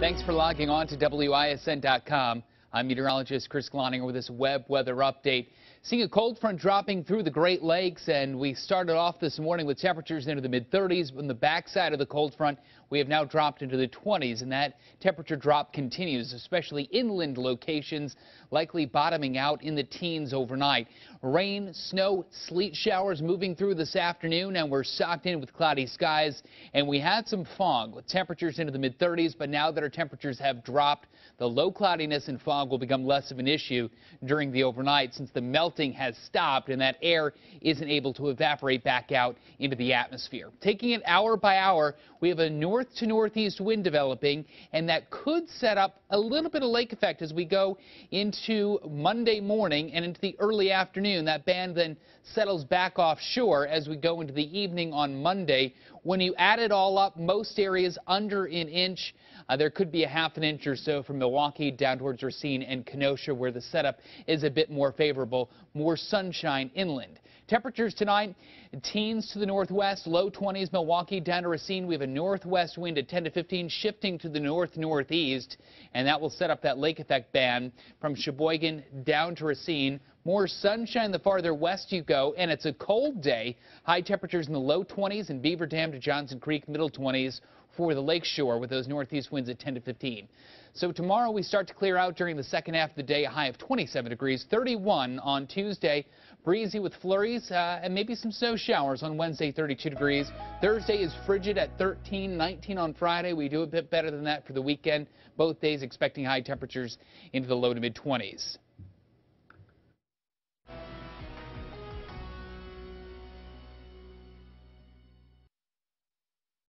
Thanks for logging on to WISN.com. I'm meteorologist Chris Gloninger with this web weather update. Seeing a cold front dropping through the Great Lakes, and we started off this morning with temperatures into the mid-30s. On the backside of the cold front, we have now dropped into the 20s, and that temperature drop continues, especially inland locations, likely bottoming out in the teens overnight. Rain, snow, sleet showers moving through this afternoon, and we're socked in with cloudy skies. And we had some fog with temperatures into the mid-30s, but now that our temperatures have dropped, the low cloudiness and fog will become less of an issue during the overnight since the melting has stopped and that air isn't able to evaporate back out into the atmosphere. Taking it hour by hour, we have a north to northeast wind developing, and that could set up a little bit of lake effect as we go into Monday morning and into the early afternoon. That band then settles back offshore as we go into the evening on Monday. When you add it all up, most areas under an inch. Uh, there could be a half an inch or so from Milwaukee down towards Racine and Kenosha where the setup is a bit more favorable more sunshine inland. Temperatures tonight, teens to the northwest, low 20s, Milwaukee down to Racine. We have a northwest wind at 10 to 15, shifting to the north-northeast, and that will set up that lake effect band from Sheboygan down to Racine. More sunshine the farther west you go, and it's a cold day. High temperatures in the low 20s in Beaver Dam to Johnson Creek, middle 20s for the lakeshore with those northeast winds at 10 to 15. So tomorrow we start to clear out during the second half of the day, a high of 27 degrees, 31 on Tuesday, breezy with flurries uh, and maybe some snow showers on Wednesday, 32 degrees. Thursday is frigid at 13, 19 on Friday. We do a bit better than that for the weekend. Both days expecting high temperatures into the low to mid 20s.